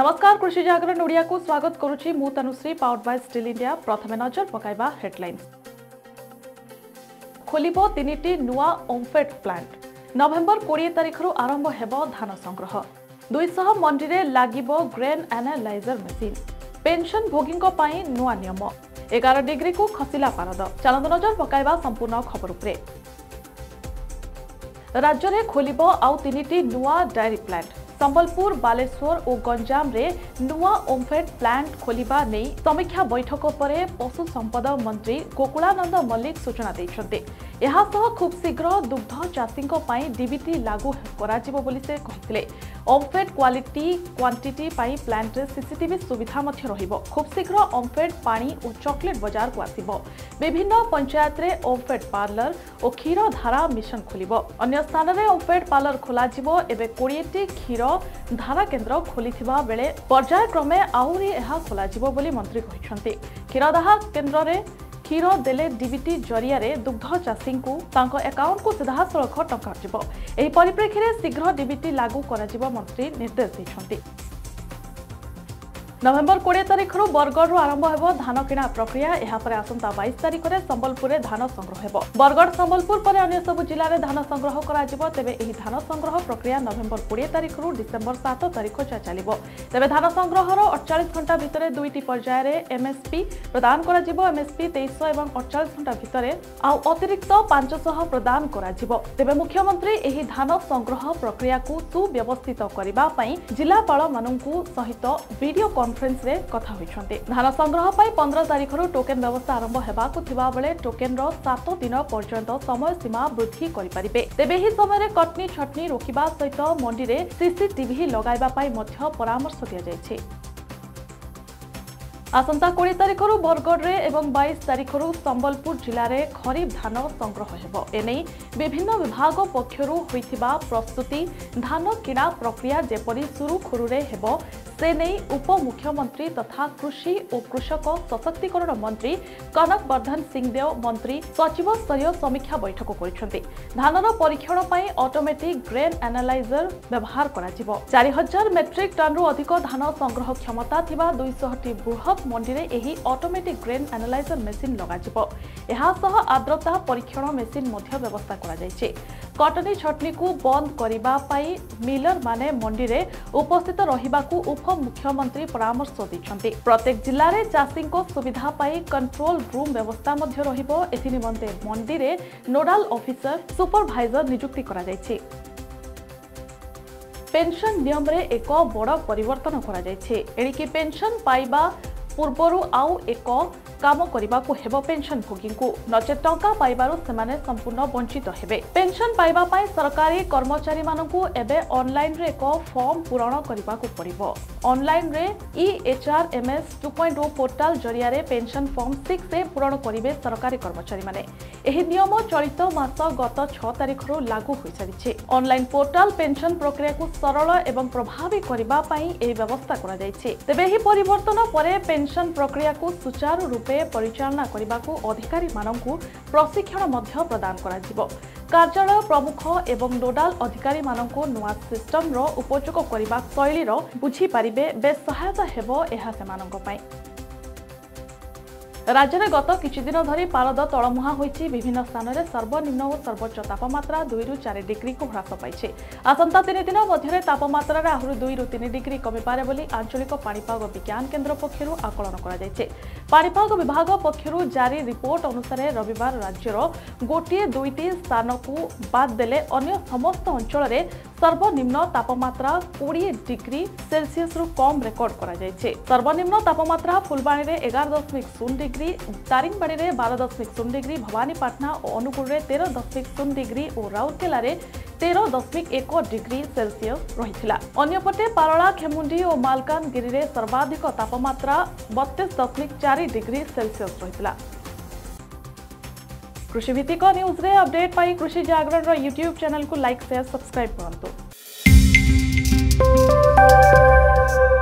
নমস্কার কৃষি জাগরণ ওড়িয়াকু স্বাগত করুছি মু Tanushree power by steel India প্রথমে নজর পকাইবা হেডলাইন খোলিব তিনিটি নূয়া ওমফেড প্লান্ট নভেম্বর কোড়িয়ে তারিখর আরম্ভ ହେବ ধান সংগ্রহ দুইশহ মন্ডিরে লাগিব গ্রেন আনালাইজর মেসিন পেনশন ভোগীঙ্ক পাই নূয়া নিয়ম এগার ডিগ্রিকু খসিলা পারদ চালন্ত নজর পকাইবা সম্পূর্ণ খবর উপরে রাজ্যরে খোলিব আউ তিনিটি নূয়া ডায়েরি প্লান্ট ସମ୍ବଲପୁର ବାଲେଶ୍ୱର ଓ ଗଞ୍ଜାମରେ ନୂଆ ଓମ୍ଫେଡ୍ ପ୍ଲାଣ୍ଟ ଖୋଲିବା ନେଇ ସମୀକ୍ଷା ବୈଠକ ପରେ ପଶୁ ସମ୍ପଦ ମନ୍ତ୍ରୀ ଗୋକୁଳାନନ୍ଦ ମଲ୍ଲିକ ସୂଚନା ଦେଇଛନ୍ତି ଏହାସହ ଖୁବ୍ ଶୀଘ୍ର ଦୁଗ୍ଧ ଚାଷୀଙ୍କ ପାଇଁ ଡିବିଟି ଲାଗୁ କରାଯିବ ବୋଲି ସେ କହିଥିଲେ ଓମ୍ଫେଡ୍ କ୍ୱାଲିଟି କ୍ୱାଣ୍ଟିଟି ପାଇଁ ପ୍ଲାଣ୍ଟରେ ସିସିଟିଭି ସୁବିଧା ମଧ୍ୟ ରହିବ ଖୁବ୍ ଶୀଘ୍ର ଓମ୍ଫେଡ୍ ପାଣି ଓ ଚକୋଲେଟ୍ ବଜାରକୁ ଆସିବ ବିଭିନ୍ନ ପଞ୍ଚାୟତରେ ଓମ୍ଫେଡ୍ ପାର୍ଲର ଓ କ୍ଷୀରଧାରା ମିଶନ ଖୋଲିବ ଅନ୍ୟ ସ୍ଥାନରେ ଓମ୍ଫେଡ୍ ପାର୍ଲର ଖୋଲାଯିବ ଏବେ କୋଡ଼ିଏଟି କ୍ଷୀର ଧାରା କେନ୍ଦ୍ର ଖୋଲିଥିବା ବେଳେ ପର୍ଯ୍ୟାୟକ୍ରମେ ଆହୁରି ଏହା ଖୋଲାଯିବ ବୋଲି ମନ୍ତ୍ରୀ କହିଛନ୍ତି କ୍ଷୀରଦାହା କେନ୍ଦ୍ରରେ କ୍ଷୀର ଦେଲେ ଡିବିଟି ଜରିଆରେ ଦୁଗ୍ଧ ଚାଷୀଙ୍କୁ ତାଙ୍କ ଆକାଉଣ୍ଟକୁ ସିଧାସଳଖ ଟଙ୍କା ଯିବ ଏହି ପରିପ୍ରେକ୍ଷୀରେ ଶୀଘ୍ର ଡିବିଟି ଲାଗୁ କରାଯିବ ମନ୍ତ୍ରୀ ନିର୍ଦ୍ଦେଶ ଦେଇଛନ୍ତି নভেম্বর কোড়িয়ে তারিখর বরগড় আরম্ভ হব ধান কিনা প্রক্রিয়া এরপরে আসন্তা বাইশ তারিখে সম্বলপুরে ধান সংগ্রহ হব বরগড় সম্বলপুর পরে অন্য সবু জেলার ধান সংগ্রহ করা তবে এই ধান সংগ্রহ প্রক্রিয়া নভেম্বর কোড়িয়ে তারিখর ডিসেম্বর সাত তারিখ যা চাল তবে ধান সংগ্রহর অড়চাশ ঘণ্টা ভিতরে দুইটি পর্যায়ে এমএসপি প্রদান করা এমএসপি তেইশশো এবং অড়চাশ ঘণ্টা ভিতরে আউ অতিরিক্ত পাঁচশহ প্রদান করা তবে মুখ্যমন্ত্রী এই ধান সংগ্রহ প্রক্রিয়া সুব্যবস্থিত করা জেলাপাল সহিত ভিডিও কন କନ୍ଫରେନ୍ସରେ କଥା ହୋଇଛନ୍ତି ଧାନ ସଂଗ୍ରହ ପାଇଁ ପନ୍ଦର ତାରିଖରୁ ଟୋକେନ୍ ବ୍ୟବସ୍ଥା ଆରମ୍ଭ ହେବାକୁ ଥିବାବେଳେ ଟୋକେନ୍ର ସାତ ଦିନ ପର୍ଯ୍ୟନ୍ତ ସମୟସୀମା ବୃଦ୍ଧି କରିପାରିବେ ତେବେ ଏହି ସମୟରେ କଟନୀ ଛଟନୀ ରୋକିବା ସହିତ ମଣ୍ଡିରେ ସିସିଟିଭି ଲଗାଇବା ପାଇଁ ମଧ୍ୟ ପରାମର୍ଶ ଦିଆଯାଇଛି আসন্তা কোড়ি তারিখর বরগড়ে এবং বাইশ তারিখর সম্বলপুর জেলার খরিফ ধান সংগ্রহ হব এনে বিভিন্ন বিভাগ পক্ষ প্রস্তুতি ধান কিনা প্রক্রিয়া যেপর সুরুখুরুরে হব সে নেই উপমুখ্যমন্ত্রী তথা কৃষি ও কৃষক সশক্তিকরণ মন্ত্রী কনক বর্ধন সিংদেও মন্ত্রী সচিবস্তরীয় সমীক্ষা বৈঠক করেছেন ধানর পরীক্ষণ পাই অটোমেটিক গ্রেন আনালাইজর ব্যবহার করা চারি হাজার মেট্রিক টনু অধিক ধান সংগ্রহ ক্ষমতা থাকা দুইশহটি বৃহৎ କଟକ ମଣ୍ଡିରେ ଏହି ଅଟୋମେଟିକ୍ ଗ୍ରେନ୍ ଆନାଲାଇଜର ମେସିନ୍ ଲଗାଯିବ ଏହାସହ ଆର୍ଦ୍ରତା ପରୀକ୍ଷଣ ମେସିନ୍ ମଧ୍ୟ ବ୍ୟବସ୍ଥା କରାଯାଇଛି କଟନୀ ଛଟନୀକୁ ବନ୍ଦ କରିବା ପାଇଁ ମିଲରମାନେ ମଣ୍ଡିରେ ଉପସ୍ଥିତ ରହିବାକୁ ଉପମୁଖ୍ୟମନ୍ତ୍ରୀ ପରାମର୍ଶ ଦେଇଛନ୍ତି ପ୍ରତ୍ୟେକ ଜିଲ୍ଲାରେ ଚାଷୀଙ୍କ ସୁବିଧା ପାଇଁ କଣ୍ଟ୍ରୋଲ ରୁମ୍ ବ୍ୟବସ୍ଥା ମଧ୍ୟ ରହିବ ଏଥିନିମନ୍ତେ ମଣ୍ଡିରେ ନୋଡାଲ ଅଫିସର ସୁପରଭାଇଜର ନିଯୁକ୍ତି କରାଯାଇଛି ପେନ୍ସନ୍ ନିୟମରେ ଏକ ବଡ଼ ପରିବର୍ତ୍ତନ କରାଯାଇଛି ଏଣିକି ପେନ୍ସନ୍ ପାଇବା ପୂର୍ବରୁ ଆଉ ଏକ କାମ କରିବାକୁ ହେବ ପେନ୍ସନ୍ ଭୋଗୀଙ୍କୁ ନଚେତ୍ ଟଙ୍କା ପାଇବାରୁ ସେମାନେ ସମ୍ପୂର୍ଣ୍ଣ ବଞ୍ଚିତ ହେବେ ପେନ୍ସନ୍ ପାଇବା ପାଇଁ ସରକାରୀ କର୍ମଚାରୀମାନଙ୍କୁ ଏବେ ଅନଲାଇନ୍ରେ ଏକ ଫର୍ମ ପୂରଣ କରିବାକୁ ପଡ଼ିବ ଅନଲାଇନ୍ରେ E M S two point O portal ଜରିଆରେ ପେନ୍ସନ୍ ଫର୍ମ ସିକ୍ସରେ ପୂରଣ କରିବେ ସରକାରୀ କର୍ମଚାରୀମାନେ ଏହି ନିୟମ ଚଳିତ ମାସ ଗତ ଛଅ ତାରିଖରୁ ଲାଗୁ ହୋଇସାରିଛି ଅନଲାଇନ୍ ପୋର୍ଟାଲ୍ ପେନ୍ସନ୍ ପ୍ରକ୍ରିୟାକୁ ସରଳ ଏବଂ ପ୍ରଭାବୀ କରିବା ପାଇଁ ଏହି ବ୍ୟବସ୍ଥା କରାଯାଇଛି ତେବେ ଏହି ପରିବର୍ତ୍ତନ ପରେ ପେନ୍ସନ পেনশন প্রক্রিয়াকু সুচারু রূপে পরিচালনা করা অধিকারী প্রশিক্ষণ প্রদান করা কার্যালয় প্রমুখ এবং নোডাল অধিকারী নূয়া সিষ্টমর উপযোগ করা শৈলীর বুঝিপারে বেশ সহায়তা হব এ রাজ্যের গত কিছুদিন ধরে পারদ তলমুহা হয়েছে বিভিন্ন স্থানের সর্বনিম্ন ও সর্বোচ্চ তাপমাত্রা দুই রু চারি ডিগ্রি হ্রাস পাইছে আসন্তা তিন দিন মধ্যে তাপমাত্রার আহরি দুই রু তিন ডিগ্রি কমিপারে বলে আঞ্চলিক পাপাগ বিজ্ঞান কেন্দ্র পক্ষ আকলন করা যাইছে ପାଣିପାଗ ବିଭାଗ ପକ୍ଷରୁ ଜାରି ରିପୋର୍ଟ ଅନୁସାରେ ରବିବାର ରାଜ୍ୟର ଗୋଟିଏ ଦୁଇଟି ସ୍ଥାନକୁ ବାଦ୍ ଦେଲେ ଅନ୍ୟ ସମସ୍ତ ଅଞ୍ଚଳରେ ସର୍ବନିମ୍ନ ତାପମାତ୍ରା କୋଡ଼ିଏ ଡିଗ୍ରୀ ସେଲସିୟସରୁ କମ୍ ରେକର୍ଡ କରାଯାଇଛି ସର୍ବନିମ୍ନ ତାପମାତ୍ରା ଫୁଲବାଣୀରେ ଏଗାର ଦଶମିକ ଶୂନ ଡିଗ୍ରୀ ଦାରିଙ୍ଗବାଡ଼ିରେ ବାର ଦଶମିକ ଶୂନ ଡିଗ୍ରୀ ଭବାନୀପାଟଣା ଓ ଅନୁଗୁଳରେ ତେର ଦଶମିକ ଶୂନ ଡିଗ୍ରୀ ଓ ରାଉରକେଲାରେ ତେର ଦଶମିକ ଏକ ଡିଗ୍ରୀ ସେଲସିୟସ୍ ରହିଥିଲା ଅନ୍ୟପଟେ ପାରଳା ଖେମୁଣ୍ଡି ଓ ମାଲକାନଗିରିରେ ସର୍ବାଧିକ ତାପମାତ୍ରା ବତିଶ ଦଶମିକ ଚାରି ଡିଗ୍ରୀ ସେଲସିୟସ୍ ରହିଥିଲା କୃଷିଭିତ୍ତିକ ନ୍ୟୁଜ୍ରେ ଅପଡେଟ୍ ପାଇଁ କୃଷି ଜାଗରଣର ୟୁଟ୍ୟୁବ୍ ଚ୍ୟାନେଲ୍କୁ ଲାଇକ୍ ସେୟାର ସବସ୍କ୍ରାଇବ୍ କରନ୍ତୁ